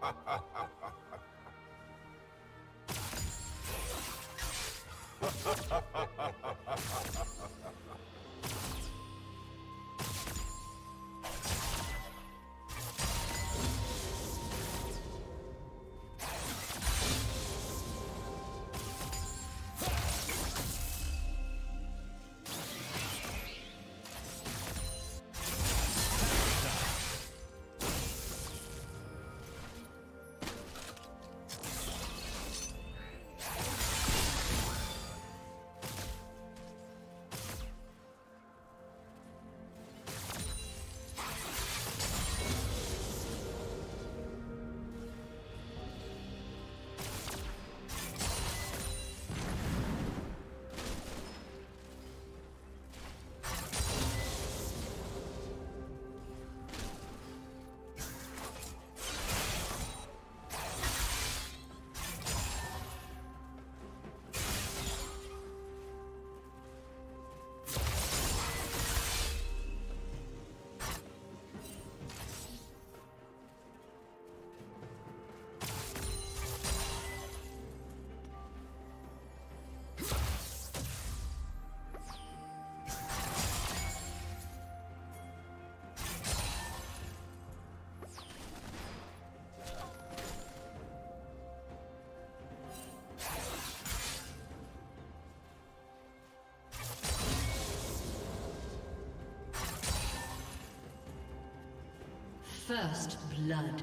ha ha ha First blood.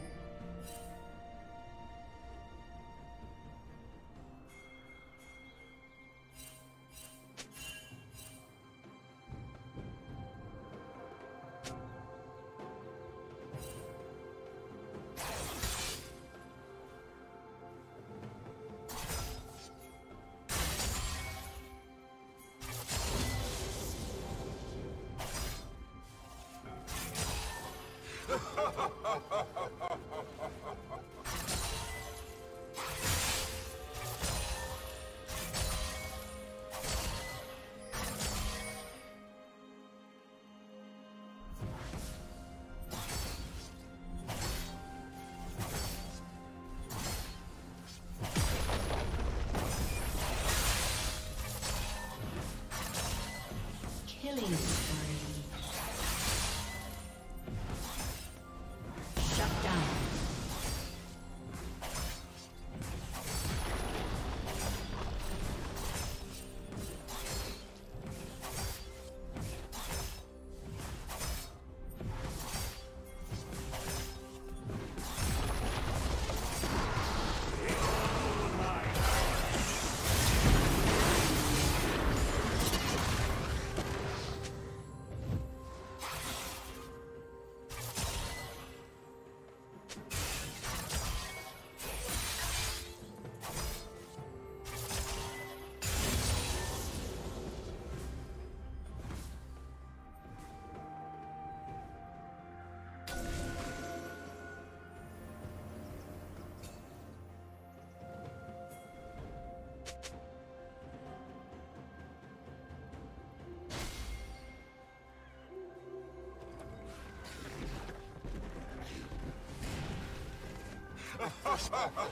Ha ha ha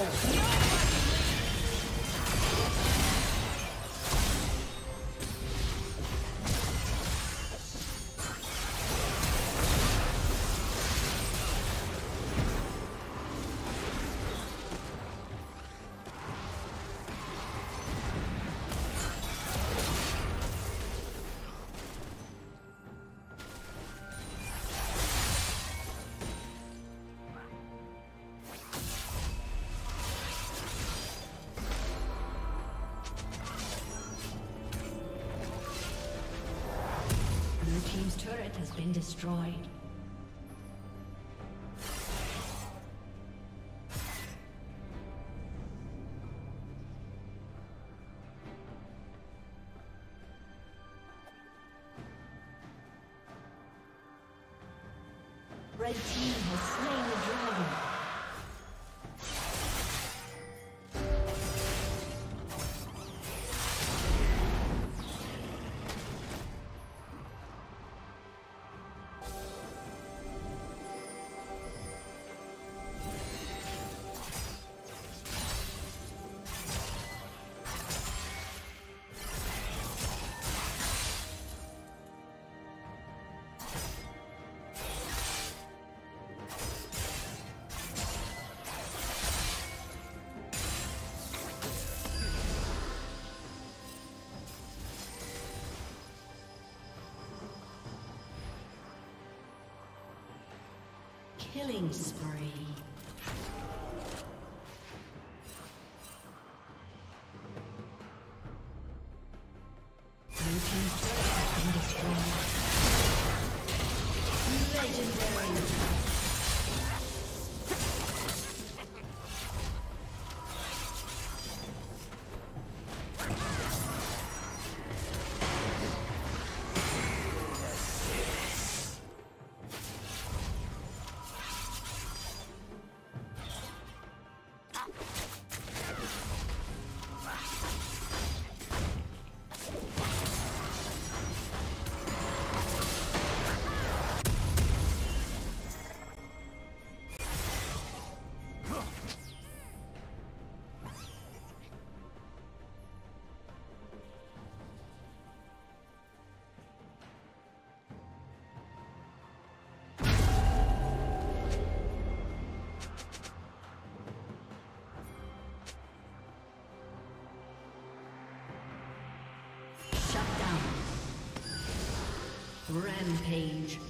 Go! Been destroyed. Killing spree. Rampage.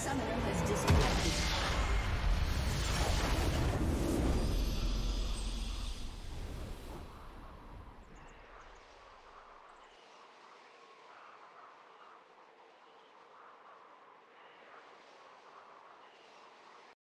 Disappeared.